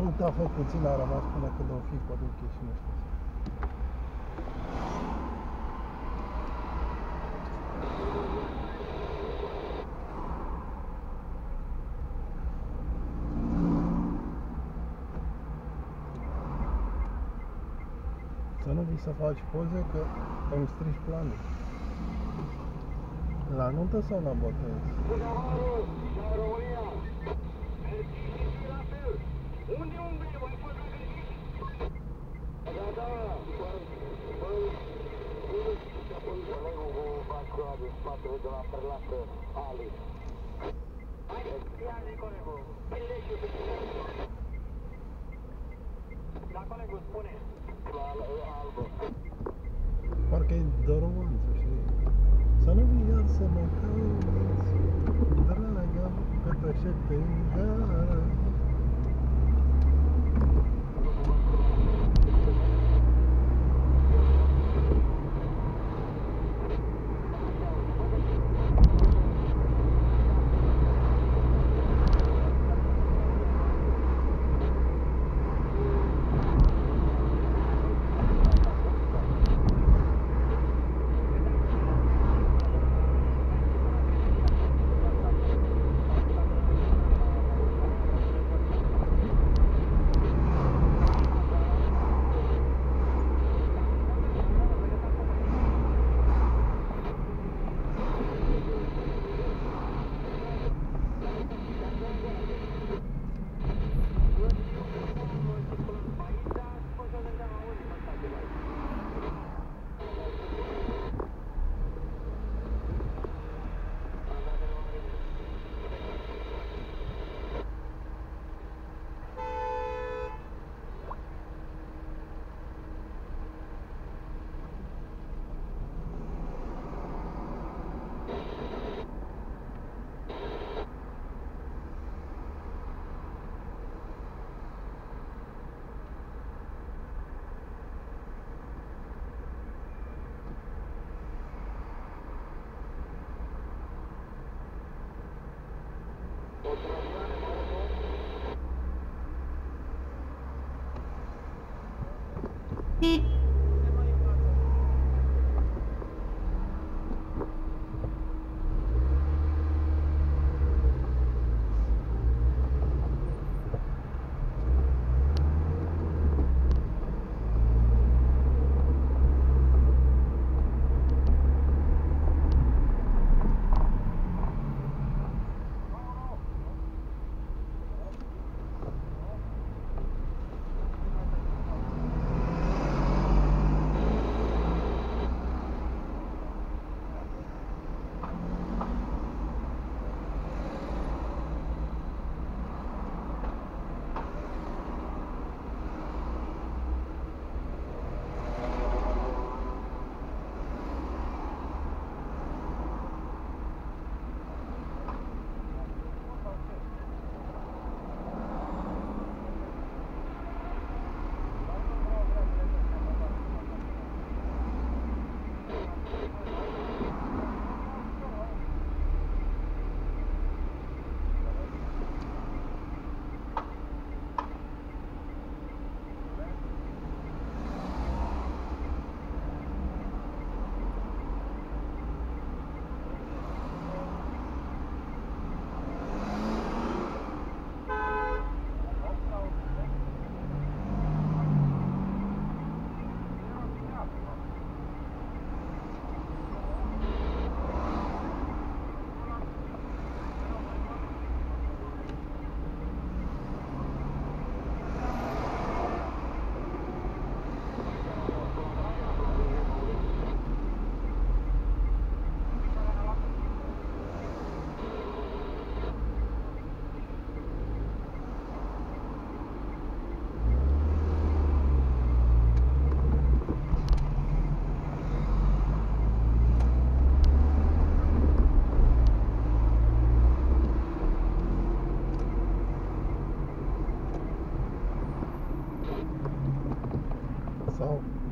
Uite, a fost puțin, a rămas până când o fi păduche și nu știu. Să nu vii să faci poze că îmi strici planul. La nuntă sau la botez? Unde unde e? Mai fac greșit? Da, da, băi, și apoi colegul cu bascula din spatele de la prelată, Ali. Hai, ia zi colegul, biletul pe tine. Da, colegul, spune. La, la, la albă. Parcă e doromanță, știi? Să nu vii iar să mă cauți Dragă, că te aștept în Beep.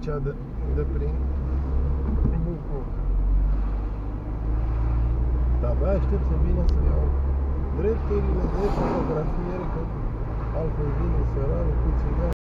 Cea de, de prin Bucur. Dar abia aștept să vină să iau drepturile de fotografiere, că altfel vine să